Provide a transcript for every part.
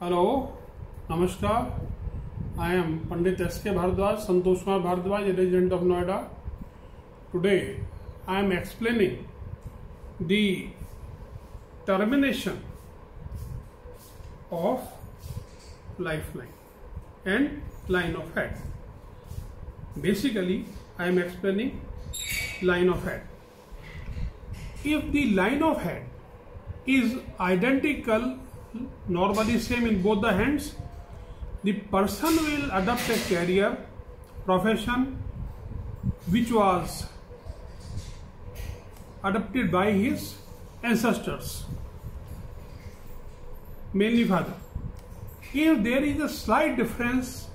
Hello, Namaskar. I am Pandit S.K. Bharadwaj, Santosh Kumar Bharadwaj, resident of Noida. Today, I am explaining the termination of lifeline and line of head. Basically, I am explaining line of head. If the line of head is identical, normally same in both the hands, the person will adopt a career, profession which was adopted by his ancestors, mainly father. If there is a slight difference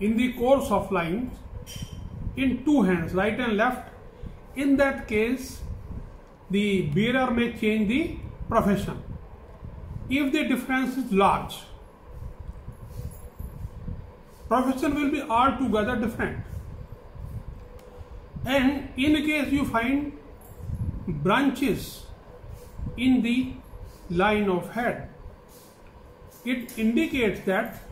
in the course of line in two hands, right and left, in that case, the bearer may change the profession. If the difference is large, profession will be altogether different. And in case you find branches in the line of head, it indicates that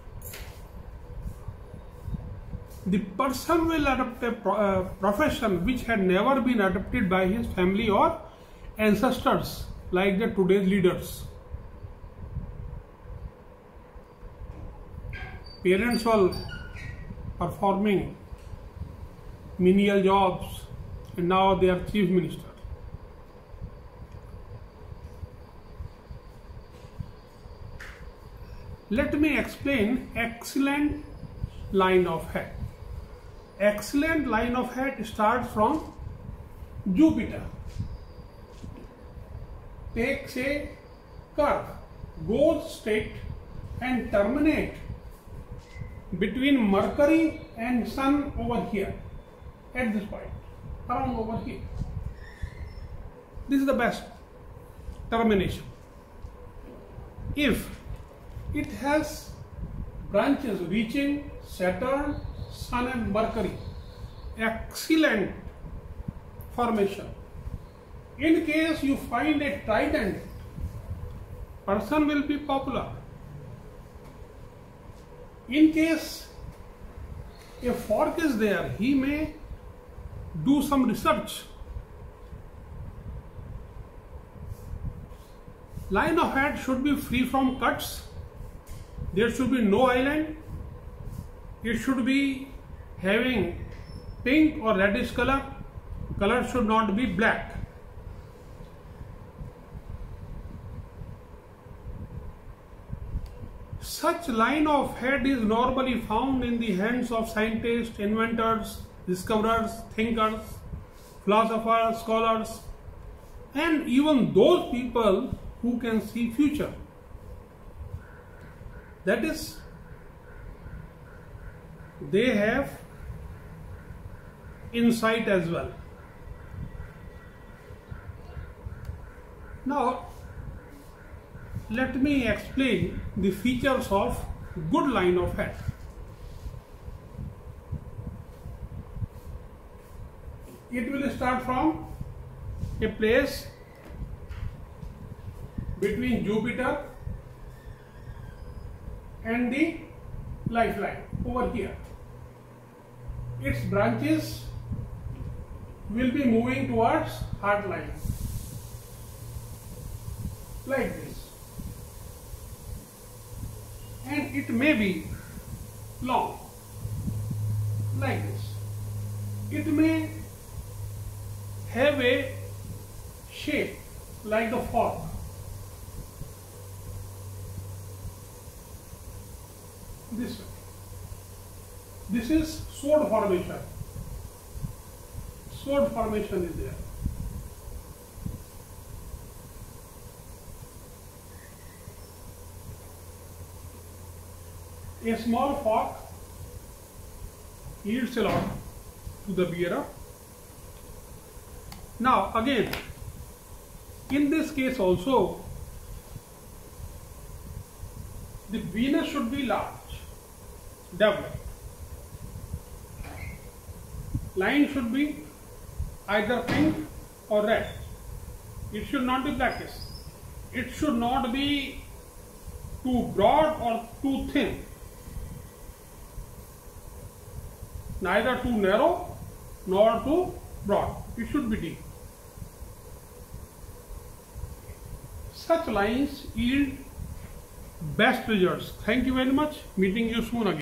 the person will adopt a uh, profession which had never been adopted by his family or ancestors like the today's leaders. Parents were performing menial jobs and now they are chief minister. Let me explain excellent line of head. Excellent line of head starts from Jupiter. Takes a curve, goes straight and terminate between Mercury and Sun over here at this point, around over here. This is the best termination. If it has branches reaching Saturn, Sun, and Mercury. Excellent formation. In case you find a trident, person will be popular. In case a fork is there, he may do some research. Line of head should be free from cuts. There should be no island. It should be having pink or reddish color. Color should not be black such line of head is normally found in the hands of scientists inventors discoverers thinkers philosophers scholars and even those people who can see future. That is they have insight as well. Now let me explain the features of good line of head it will start from a place between jupiter and the lifeline over here. Its branches will be moving towards heart line like this it may be long like this. It may have a shape like the fork this way. This is sword formation. Sword formation is there. A small fork yields a lot to the bearer. Now again, in this case also, the Venus should be large, developed. Line should be either pink or red. It should not be blackish. It should not be too broad or too thin. Neither too narrow nor too broad. It should be deep. Such lines yield best results. Thank you very much. Meeting you soon again.